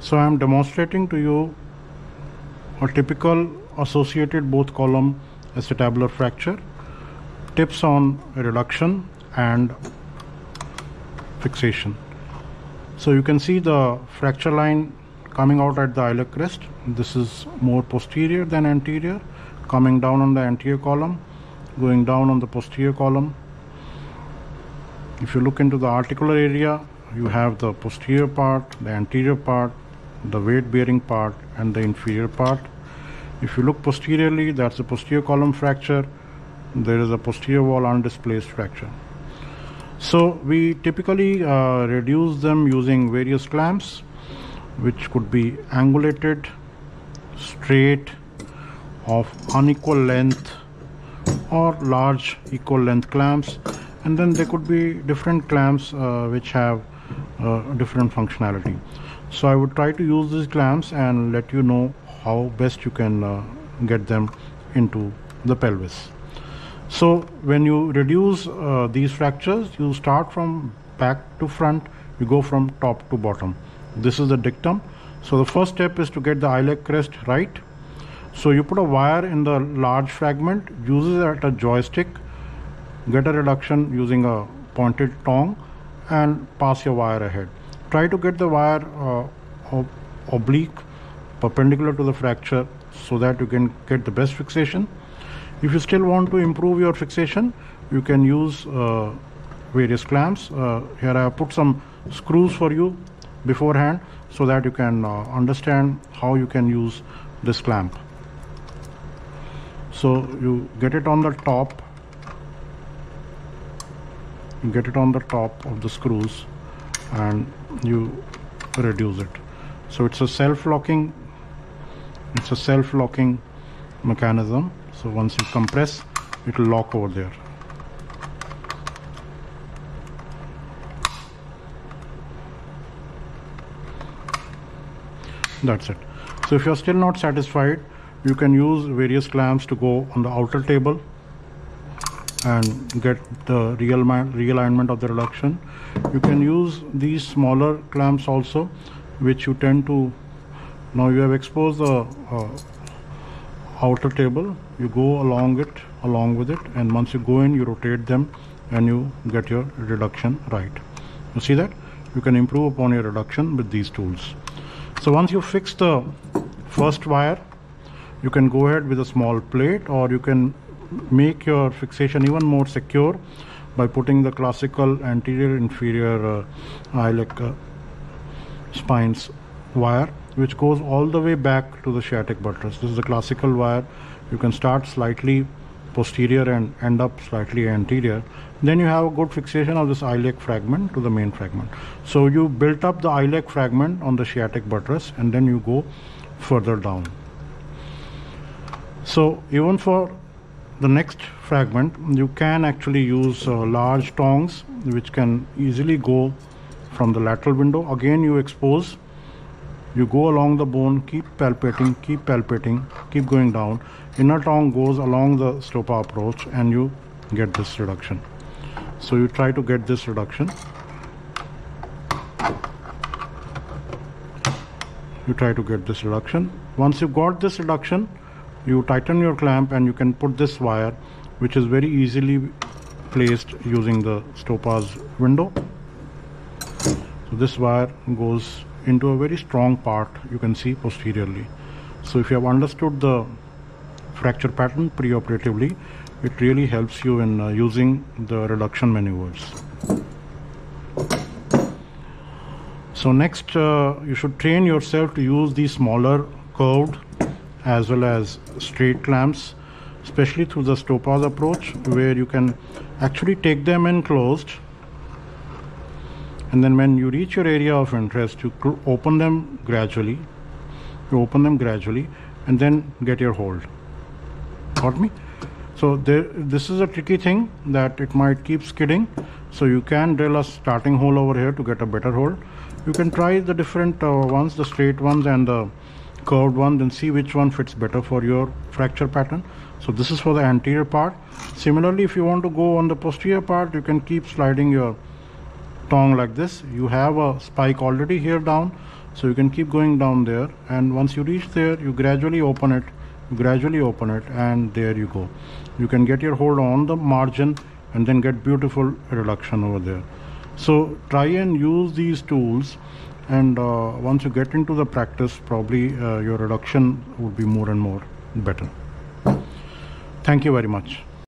So I am demonstrating to you a typical associated both column acetabular fracture, tips on reduction and fixation. So you can see the fracture line coming out at the iliac crest. This is more posterior than anterior, coming down on the anterior column, going down on the posterior column. If you look into the articular area, you have the posterior part, the anterior part, the weight bearing part and the inferior part. If you look posteriorly, that's a posterior column fracture. There is a posterior wall undisplaced fracture. So we typically uh, reduce them using various clamps, which could be angulated, straight, of unequal length, or large equal length clamps. And then there could be different clamps uh, which have uh, different functionality so I would try to use these clamps and let you know how best you can uh, get them into the pelvis. So when you reduce uh, these fractures you start from back to front you go from top to bottom. This is the dictum. So the first step is to get the iliac crest right. So you put a wire in the large fragment use it at a joystick get a reduction using a pointed tong and pass your wire ahead try to get the wire uh, oblique perpendicular to the fracture so that you can get the best fixation. If you still want to improve your fixation you can use uh, various clamps. Uh, here I have put some screws for you beforehand so that you can uh, understand how you can use this clamp. So you get it on the top. You get it on the top of the screws and you reduce it. So it's a self-locking it's a self-locking mechanism. So once you compress it will lock over there. That's it. So if you're still not satisfied you can use various clamps to go on the outer table and get the real realignment of the reduction. You can use these smaller clamps also which you tend to now you have exposed the uh, outer table. You go along it along with it and once you go in you rotate them and you get your reduction right. You see that? You can improve upon your reduction with these tools. So once you fix the first wire you can go ahead with a small plate or you can make your fixation even more secure by putting the classical anterior inferior uh, iliac uh, spines wire which goes all the way back to the sciatic buttress. This is the classical wire. You can start slightly posterior and end up slightly anterior. Then you have a good fixation of this iliac fragment to the main fragment. So you built up the iliac fragment on the sciatic buttress and then you go further down. So even for the next fragment you can actually use uh, large tongs which can easily go from the lateral window. Again you expose you go along the bone keep palpating keep palpating keep going down. Inner tong goes along the Stoppa approach and you get this reduction. So you try to get this reduction. You try to get this reduction. Once you got this reduction you tighten your clamp and you can put this wire which is very easily placed using the Stoppa's window. So this wire goes into a very strong part you can see posteriorly. So if you have understood the fracture pattern preoperatively it really helps you in uh, using the reduction maneuvers. So next uh, you should train yourself to use these smaller curved as well as straight clamps especially through the Stoppa's approach where you can actually take them in closed and then when you reach your area of interest you open them gradually you open them gradually and then get your hold. Got me? So there, this is a tricky thing that it might keep skidding. So you can drill a starting hole over here to get a better hold. You can try the different uh, ones the straight ones and the curved one then see which one fits better for your fracture pattern. So this is for the anterior part. Similarly if you want to go on the posterior part you can keep sliding your tong like this. You have a spike already here down so you can keep going down there. And once you reach there you gradually open it gradually open it and there you go. You can get your hold on the margin and then get beautiful reduction over there so try and use these tools and uh, once you get into the practice probably uh, your reduction would be more and more better. Thank you very much